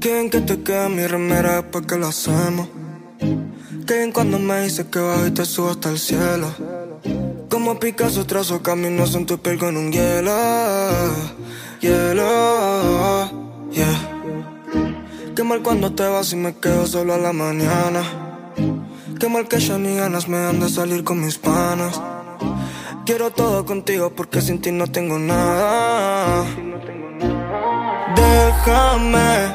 Quieren que te quede mi remera después que lo hacemos. Quieren cuando me dice que bajo y te subo hasta el cielo. Como Picasso trazo caminos en tu piel con un hielo. Hielo, yeah. Qué mal cuando te vas y me quedo solo a la mañana. Qué mal que ya ni ganas me dan de salir con mis panas. Quiero todo contigo porque sin ti no tengo nada. Déjame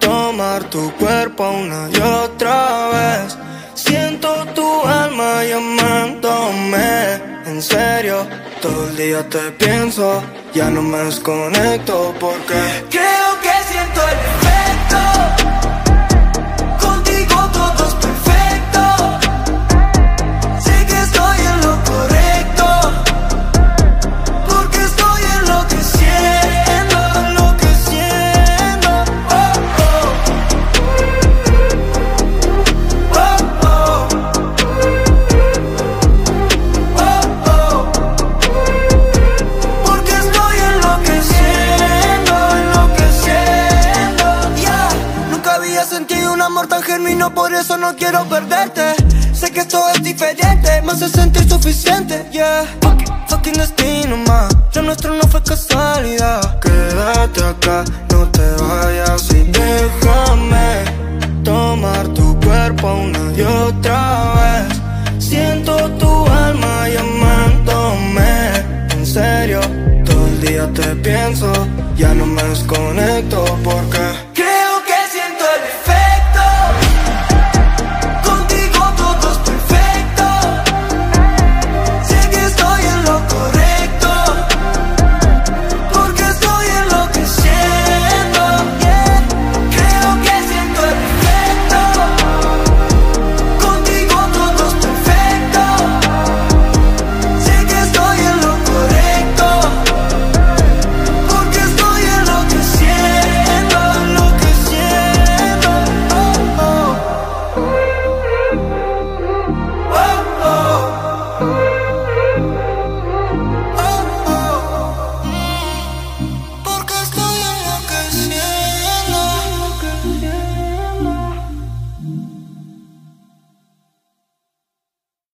tomar tu cuerpo una y otra vez. Siento tu alma llamándome. En serio, todo el día te pienso. Ya no me desconecto porque creo había sentido un amor tan genuino, por eso no quiero perderte. Sé que esto es diferente, me hace sentir suficiente. Yeah. Fucking, destino, ma. Lo nuestro no fue casualidad. Quédate acá, no te vayas y déjame tomar tu cuerpo una y otra vez. Siento tu alma llamándome. En serio, todo el día te pienso. Ya no me desconecto porque